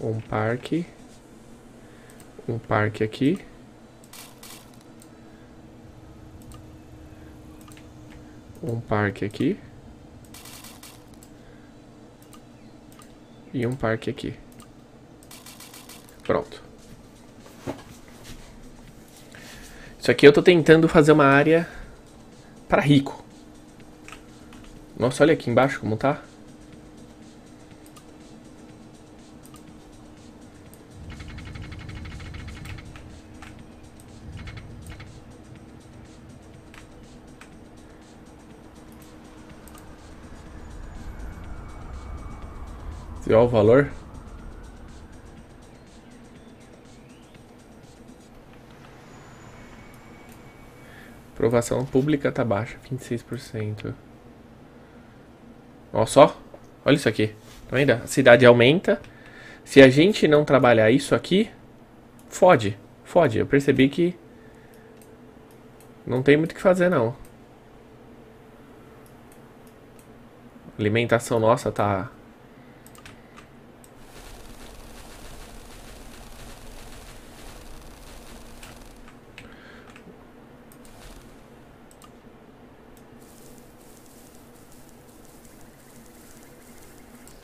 Um parque. Um parque aqui. Um parque aqui. E um parque aqui. Pronto. Isso aqui eu tô tentando fazer uma área para rico. Nossa, olha aqui embaixo como tá. Você olha o valor? Aprovação pública tá baixa, 26%. Ó só, olha isso aqui. Tá vendo? A cidade aumenta. Se a gente não trabalhar isso aqui, fode. Fode. Eu percebi que não tem muito o que fazer não. Alimentação nossa tá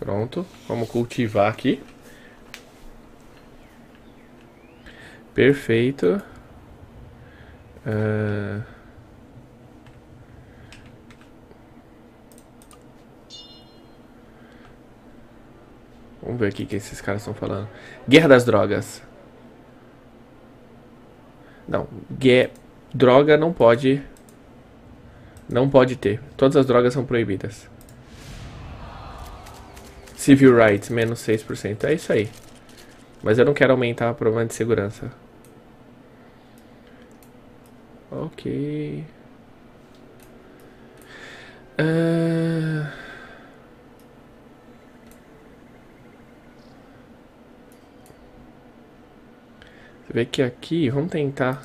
Pronto, vamos cultivar aqui. Perfeito. Uh... Vamos ver o que esses caras estão falando. Guerra das drogas. Não, gue... droga não pode. Não pode ter. Todas as drogas são proibidas. Civil Rights, menos 6%. É isso aí. Mas eu não quero aumentar a problema de segurança. Ok. Uh... Você vê que aqui, vamos tentar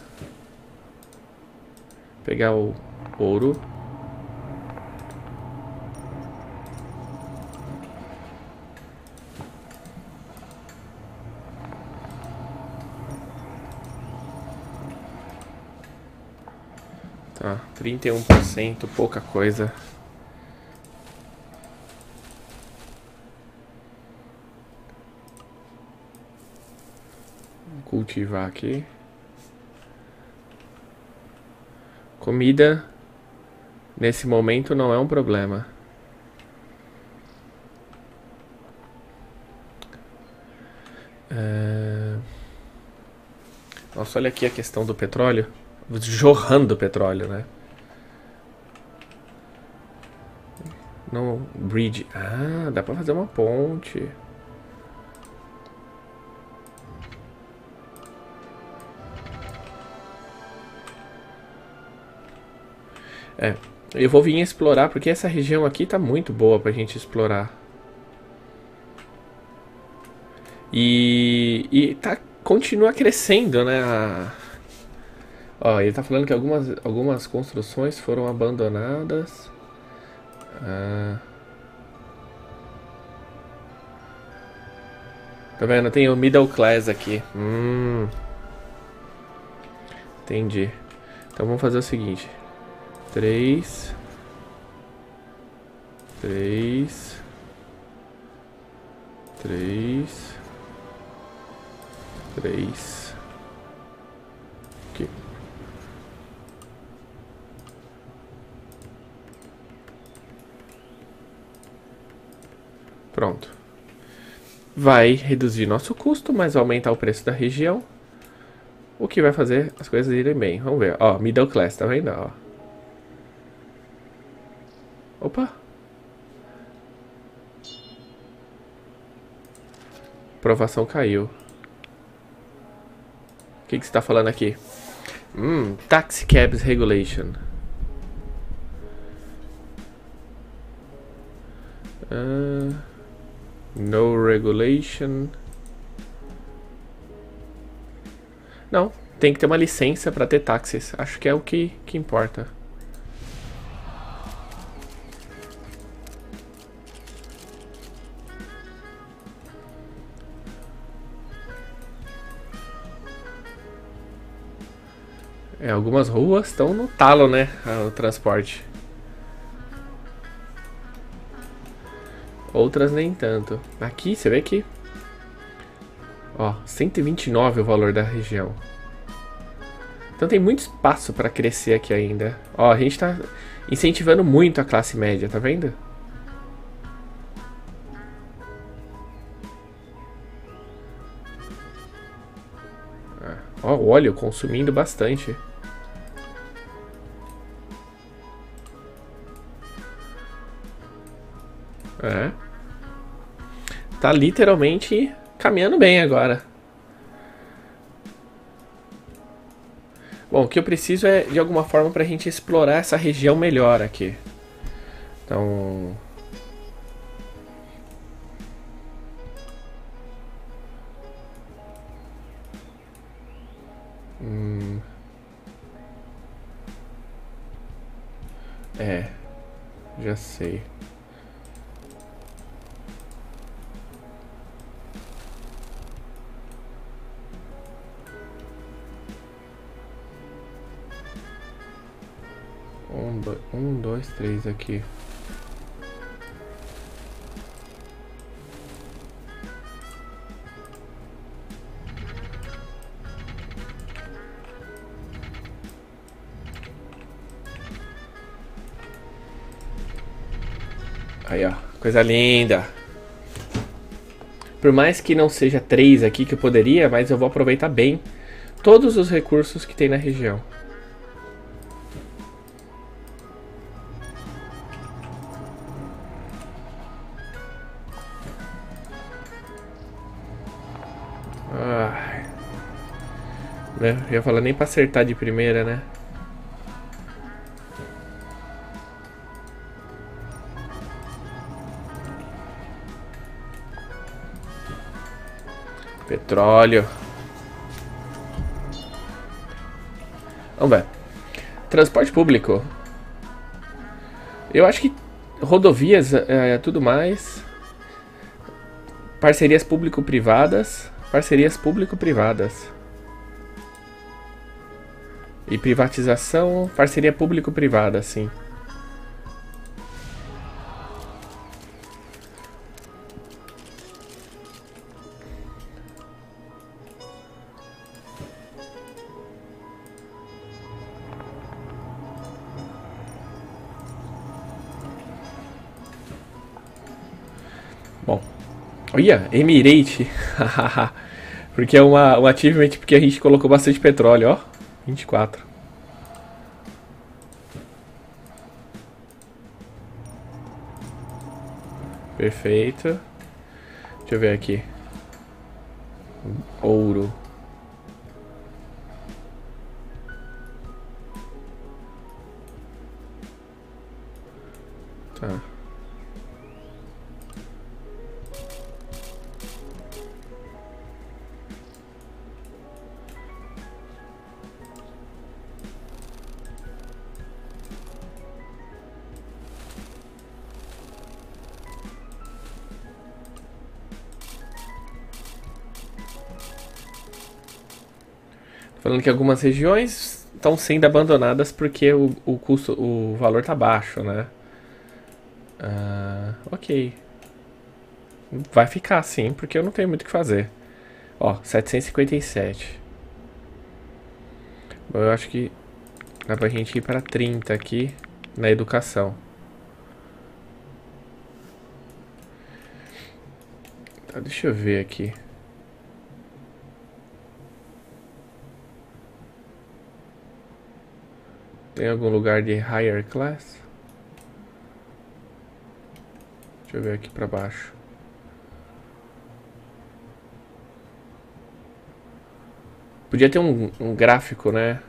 pegar o ouro. Tá, 31%, pouca coisa. Cultivar aqui. Comida, nesse momento, não é um problema. É... Nossa, olha aqui a questão do petróleo jorrando petróleo, né? No bridge. Ah, dá pra fazer uma ponte. É, eu vou vir explorar porque essa região aqui tá muito boa pra gente explorar. E, e tá, continua crescendo, né? A, Ó, ele tá falando que algumas, algumas construções foram abandonadas. Ah. Tá vendo? Tem o middle class aqui. Hum. Entendi. Então vamos fazer o seguinte. Três. Três. Três. Três. Aqui. Pronto. Vai reduzir nosso custo, mas aumentar o preço da região. O que vai fazer as coisas irem bem. Vamos ver. Ó, middle class, tá vendo? Ó. Opa. Aprovação caiu. O que, que você tá falando aqui? Hum, Taxi Cabs Regulation. Uh... No regulation. Não, tem que ter uma licença para ter táxis. Acho que é o que, que importa. É, algumas ruas estão no talo, né? Ah, o transporte. Outras nem tanto. Aqui, você vê aqui. Ó, 129 o valor da região. Então tem muito espaço para crescer aqui ainda. Ó, a gente tá incentivando muito a classe média, tá vendo? Ó, óleo consumindo bastante. É. Tá literalmente caminhando bem agora. Bom, o que eu preciso é de alguma forma pra gente explorar essa região melhor aqui. Então. Hum. É. Já sei. Um, dois, três aqui. Aí, ó. Coisa linda. Por mais que não seja três aqui que eu poderia, mas eu vou aproveitar bem todos os recursos que tem na região. Né? Eu ia falar nem pra acertar de primeira, né? Petróleo. Vamos ver. Transporte público. Eu acho que rodovias, é, tudo mais. Parcerias público-privadas. Parcerias público-privadas. E privatização, parceria público-privada, sim. Bom, olha, Emirate, porque é uma, um achievement porque a gente colocou bastante petróleo, ó. 24. Perfeito. Deixa eu ver aqui. Ouro. Tá. Falando que algumas regiões estão sendo abandonadas porque o, o custo, o valor tá baixo, né? Uh, ok. Vai ficar assim, porque eu não tenho muito o que fazer. Ó, 757. Bom, eu acho que dá pra gente ir para 30 aqui na educação. Tá, deixa eu ver aqui. Tem algum lugar de higher class? Deixa eu ver aqui pra baixo. Podia ter um, um gráfico, né?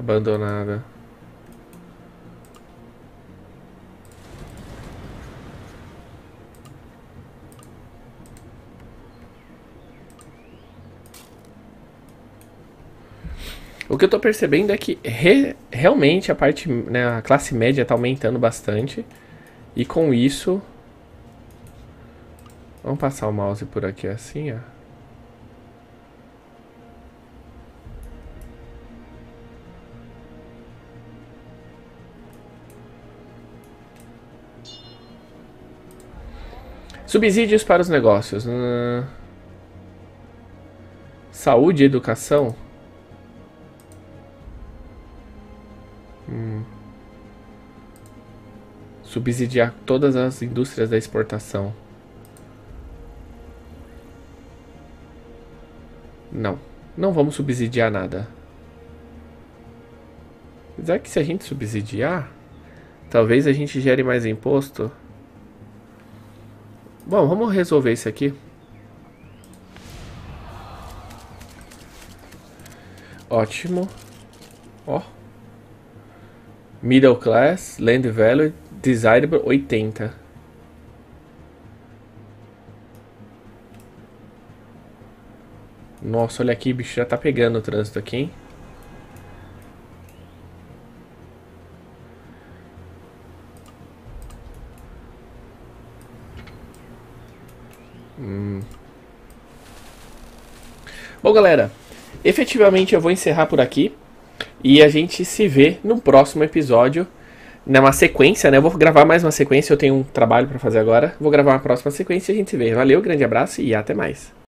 Abandonada. O que eu tô percebendo é que re, realmente a parte, né, a classe média tá aumentando bastante. E com isso... Vamos passar o mouse por aqui assim, ó. Subsídios para os negócios. Hum... Saúde e educação? Subsidiar todas as indústrias da exportação. Não. Não vamos subsidiar nada. Apesar que se a gente subsidiar, talvez a gente gere mais imposto. Bom, vamos resolver isso aqui. Ótimo. Ó. Middle class, land value, desirable 80. Nossa, olha aqui, bicho, já tá pegando o trânsito aqui, hein? Hum. Bom, galera, efetivamente eu vou encerrar por aqui e a gente se vê no próximo episódio, numa sequência, né? Eu vou gravar mais uma sequência, eu tenho um trabalho para fazer agora. Vou gravar uma próxima sequência e a gente se vê. Valeu, grande abraço e até mais.